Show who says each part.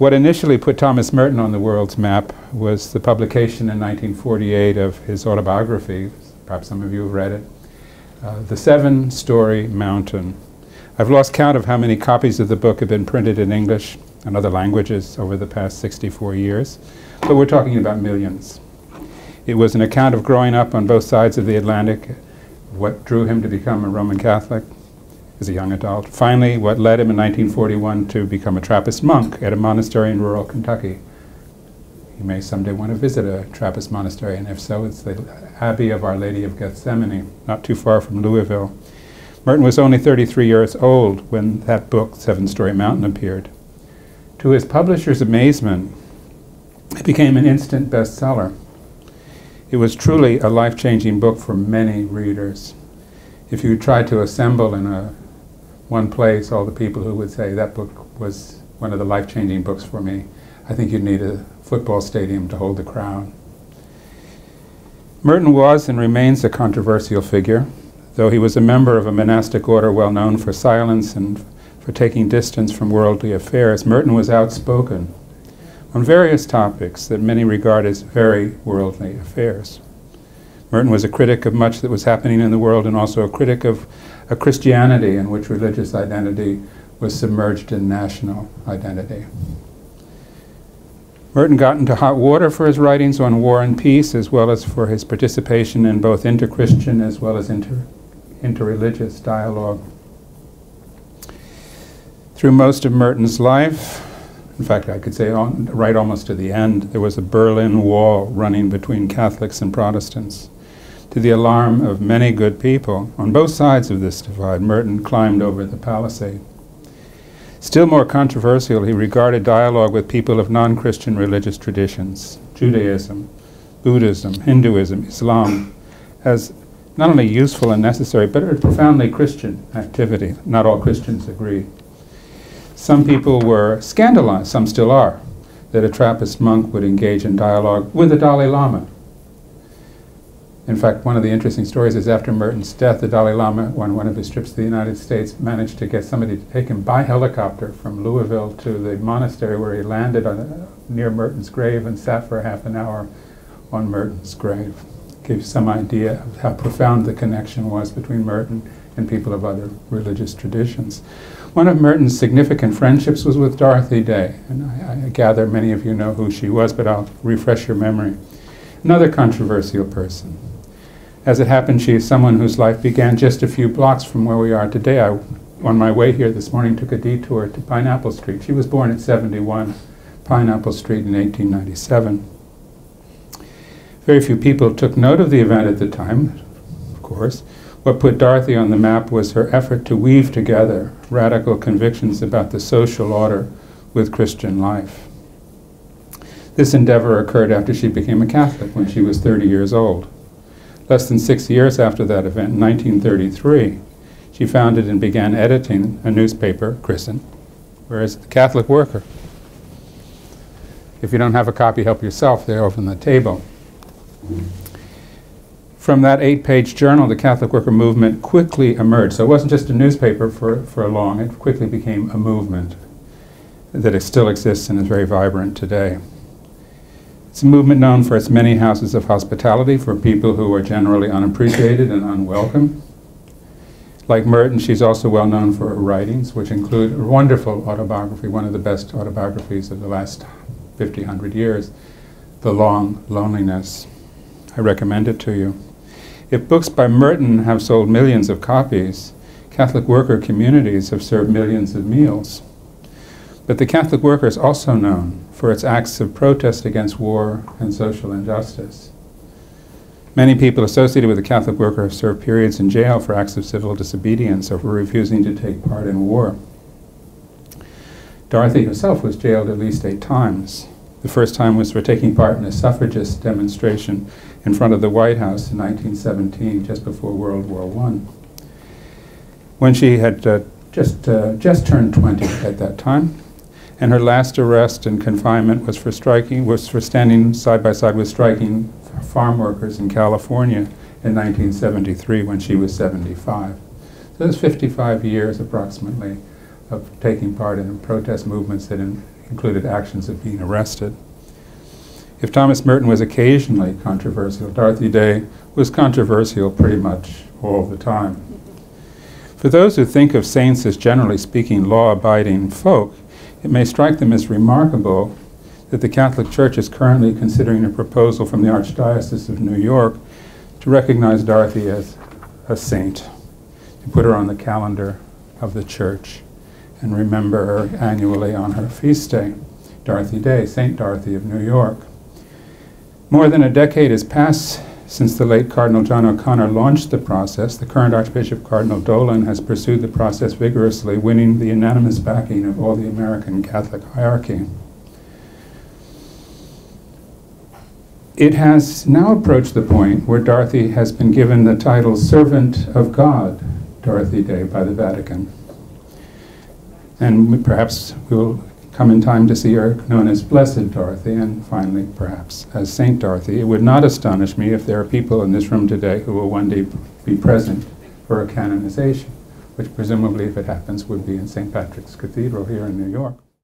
Speaker 1: What initially put Thomas Merton on the world's map was the publication in 1948 of his autobiography. Perhaps some of you have read it. Uh, the Seven Storey Mountain. I've lost count of how many copies of the book have been printed in English and other languages over the past 64 years, but we're talking about millions. It was an account of growing up on both sides of the Atlantic, what drew him to become a Roman Catholic as a young adult. Finally, what led him in 1941 to become a Trappist monk at a monastery in rural Kentucky. You may someday want to visit a Trappist monastery, and if so, it's the Abbey of Our Lady of Gethsemane, not too far from Louisville. Merton was only 33 years old when that book, Seven Storey Mountain, appeared. To his publisher's amazement, it became an instant bestseller. It was truly a life changing book for many readers. If you tried to assemble in a one place all the people who would say that book was one of the life changing books for me, I think you'd need a football stadium to hold the crowd. Merton was and remains a controversial figure, though he was a member of a monastic order well known for silence and for taking distance from worldly affairs. Merton was outspoken on various topics that many regard as very worldly affairs. Merton was a critic of much that was happening in the world and also a critic of a Christianity in which religious identity was submerged in national identity. Merton got into hot water for his writings on war and peace, as well as for his participation in both inter Christian as well as inter interreligious dialogue. Through most of Merton's life, in fact, I could say on, right almost to the end, there was a Berlin Wall running between Catholics and Protestants. To the alarm of many good people on both sides of this divide, Merton climbed over the palisade. Still more controversial, he regarded dialogue with people of non Christian religious traditions, Judaism, Buddhism, Hinduism, Islam, as not only useful and necessary, but a profoundly Christian activity. Not all Christians agree. Some people were scandalized, some still are, that a Trappist monk would engage in dialogue with the Dalai Lama, in fact, one of the interesting stories is after Merton's death, the Dalai Lama, on one of his trips to the United States, managed to get somebody to take him by helicopter from Louisville to the monastery where he landed on, near Merton's grave and sat for half an hour on Merton's grave. Gives some idea of how profound the connection was between Merton and people of other religious traditions. One of Merton's significant friendships was with Dorothy Day, and I, I gather many of you know who she was, but I'll refresh your memory. Another controversial person. As it happened, she is someone whose life began just a few blocks from where we are today. I, on my way here this morning, took a detour to Pineapple Street. She was born at 71 Pineapple Street in 1897. Very few people took note of the event at the time, of course. What put Dorothy on the map was her effort to weave together radical convictions about the social order with Christian life. This endeavor occurred after she became a Catholic when she was 30 years old. Less than six years after that event, in 1933, she founded and began editing a newspaper, Christen, whereas the Catholic Worker. If you don't have a copy, help yourself. They're over on the table. From that eight page journal, the Catholic Worker movement quickly emerged. So it wasn't just a newspaper for, for long, it quickly became a movement that still exists and is very vibrant today. It's a movement known for its many houses of hospitality for people who are generally unappreciated and unwelcome. Like Merton, she's also well known for her writings, which include a wonderful autobiography, one of the best autobiographies of the last 50, 100 years, The Long Loneliness. I recommend it to you. If books by Merton have sold millions of copies, Catholic worker communities have served millions of meals. But the Catholic worker is also known for its acts of protest against war and social injustice. Many people associated with the Catholic worker have served periods in jail for acts of civil disobedience or for refusing to take part in war. Dorothy herself was jailed at least eight times. The first time was for taking part in a suffragist demonstration in front of the White House in 1917, just before World War I. When she had uh, just, uh, just turned 20 at that time, and her last arrest and confinement was for striking was for standing side by side with striking farm workers in California in 1973 when she was 75. So it was 55 years approximately of taking part in protest movements that in, included actions of being arrested. If Thomas Merton was occasionally controversial, Dorothy Day was controversial pretty much all the time. For those who think of saints as generally speaking law abiding folk, it may strike them as remarkable that the Catholic Church is currently considering a proposal from the Archdiocese of New York to recognize Dorothy as a saint, to put her on the calendar of the Church and remember her annually on her feast day, Dorothy Day, St. Dorothy of New York. More than a decade has passed since the late Cardinal John O'Connor launched the process. The current Archbishop Cardinal Dolan has pursued the process vigorously, winning the unanimous backing of all the American Catholic hierarchy. It has now approached the point where Dorothy has been given the title Servant of God, Dorothy Day, by the Vatican. And perhaps we will come in time to see her known as Blessed Dorothy, and finally, perhaps, as Saint Dorothy. It would not astonish me if there are people in this room today who will one day be present for a canonization, which presumably, if it happens, would be in St. Patrick's Cathedral here in New York.